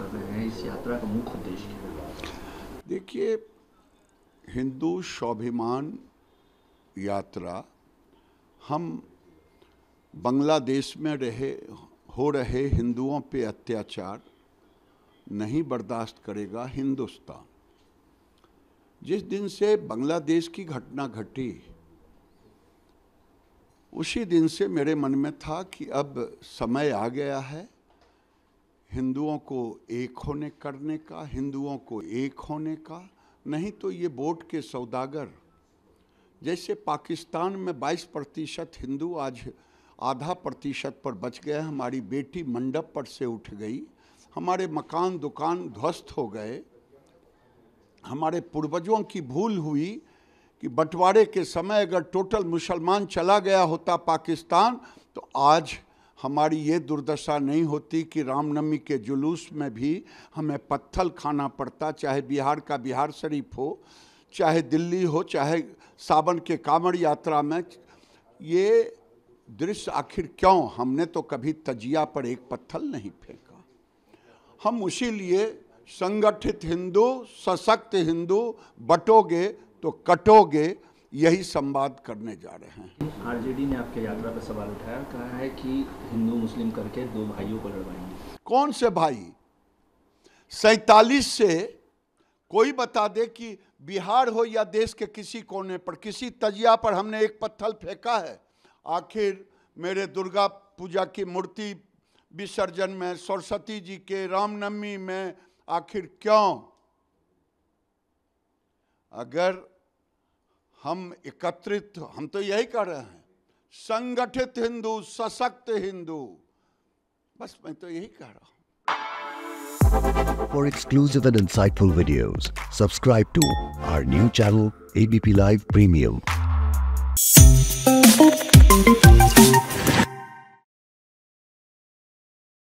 कर रहे हैं इस यात्रा का मुख्य उद्देश्य क्या देखिए, हिंदू स्वाभिमान यात्रा, हम बांग्लादेश में रहे, हो रहे हिंदुओं पे अत्याचार नहीं बर्दाश्त करेगा हिंदुस्तान। जिस दिन से बांग्लादेश की घटना घटी, उसी दिन से मेरे मन में था कि अब समय आ गया है हिंदुओं को एक होने करने का, हिंदुओं को एक होने का, नहीं तो ये वोट के सौदागर। जैसे पाकिस्तान में 22 प्रतिशत हिंदू आज आधा प्रतिशत पर बच गए, हमारी बेटी मंडप पर से उठ गई, हमारे मकान दुकान ध्वस्त हो गए, हमारे पूर्वजों की भूल हुई कि बंटवारे के समय अगर टोटल मुसलमान चला गया होता पाकिस्तान तो आज हमारी ये दुर्दशा नहीं होती कि रामनवमी के जुलूस में भी हमें पत्थल खाना पड़ता, चाहे बिहार का बिहार शरीफ हो, चाहे दिल्ली हो, चाहे सावन के कांवड़ यात्रा में। ये दृश्य आखिर क्यों? हमने तो कभी तजिया पर एक पत्थल नहीं फेंका। हम उसी लिए संगठित हिंदू, सशक्त हिंदू बटोगे तो कटोगे यही संवाद करने जा रहे हैं। आरजेडी ने आपके यात्रा पर सवाल उठाया कहा है कि हिंदू मुस्लिम करके दो भाइयों को लड़वाएँगे। कौन से भाई? सैतालीस से कोई बता दे कि बिहार हो या देश के किसी कोने पर किसी तजिया पर हमने एक पत्थर फेंका है। आखिर मेरे दुर्गा पूजा की मूर्ति विसर्जन में सरस्वती जी के रामनवमी में आखिर क्यों? अगर हम एकत्रित, हम तो यही कह रहे हैं। संगठित हिंदू, सशक्त हिंदू। बस मैं तो यही कह रहा हूँ। For exclusive and insightful videos subscribe to our new channel ABP live premium